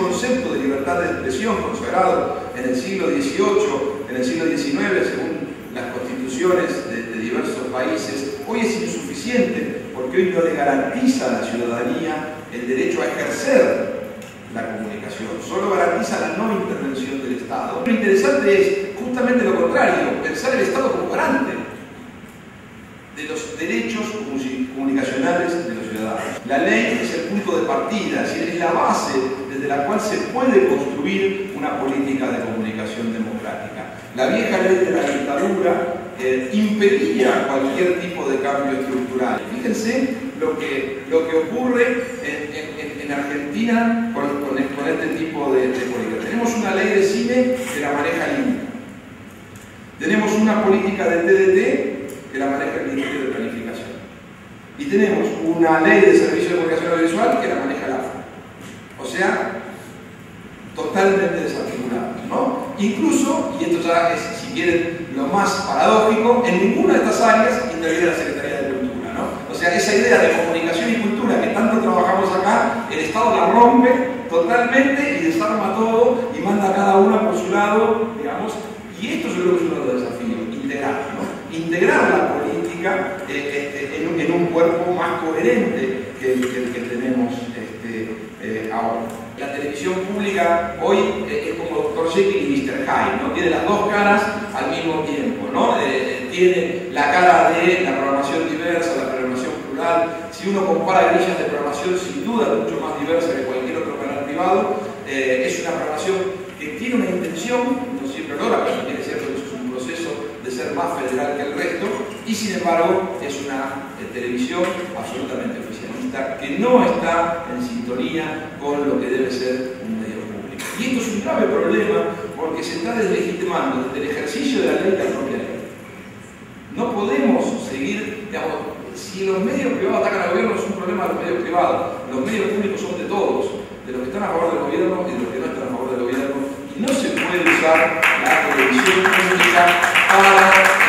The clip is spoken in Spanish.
concepto de libertad de expresión consagrado en el siglo XVIII, en el siglo XIX, según las constituciones de, diversos países, hoy es insuficiente porque hoy no le garantiza a la ciudadanía el derecho a ejercer la comunicación, solo garantiza la no intervención del Estado. Lo interesante es justamente lo contrario, pensar el Estado como garante de los derechos comunicacionales de los ciudadanos. La ley es el punto de partida, es, la base desde la cual se puede construir una política de comunicación democrática. La vieja ley de la dictadura eh, impedía cualquier tipo de cambio estructural. Fíjense lo que, lo que ocurre en, en, Argentina con, con, este tipo de, de política. Tenemos una ley de cine que la maneja el Tenemos una política de TDT que la maneja el Ministerio de Planificación. Y tenemos una ley de servicio de comunicación audiovisual que la maneja el AFA. O sea, totalmente desarticulado. ¿no? Incluso, y esto ya es, si quieren, lo más paradójico, en ninguna de estas áreas interviene la Secretaría de Cultura. ¿no? O sea, esa idea de comunicación y cultura que tanto trabajamos acá, el Estado la rompe totalmente y desarma todo y manda a cada una por su lado, digamos, y esto yo creo que es uno de los desafíos, integrar, ¿no? integrar la política eh, este, en, más coherente que el que, tenemos este, eh, ahora. La televisión pública hoy eh, es como Dr. Jekyll y Mr. Hyde, ¿no? Tiene las dos caras al mismo tiempo, ¿no? tiene la cara de la programación diversa, la programación plural. Si uno compara grillas de programación, sin duda mucho más diversa que cualquier otro canal privado. es una programación que tiene una intención, no siempre logra, pero tiene cierto que es un proceso de ser más federal que el resto, y sin embargo es una eh, televisión absolutamente oficialista que no está en sintonía con lo que debe ser un medio público. Y esto es un grave problema porque se está deslegitimando desde el ejercicio de la ley la propia ley. No podemos seguir, si los medios privados atacan al gobierno es un problema de los medios privados, los medios públicos son de todos, de los que están a favor del gobierno y de los que no están a favor del gobierno, y no se puede usar la televisión pública para